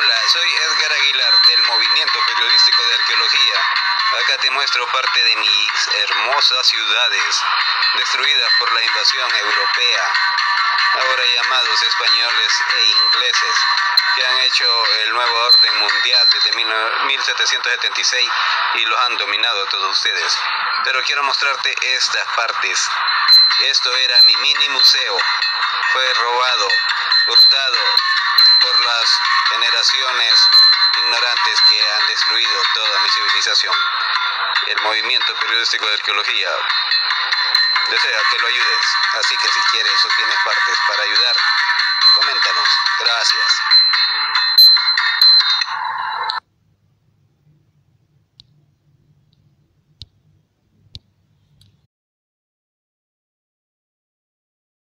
Soy Edgar Aguilar del Movimiento Periodístico de Arqueología. Acá te muestro parte de mis hermosas ciudades destruidas por la invasión europea, ahora llamados españoles e ingleses, que han hecho el nuevo orden mundial desde 1776 y los han dominado a todos ustedes. Pero quiero mostrarte estas partes. Esto era mi mini museo. Fue robado, hurtado generaciones ignorantes que han destruido toda mi civilización. El movimiento periodístico de arqueología desea que lo ayudes, así que si quieres o tienes partes para ayudar.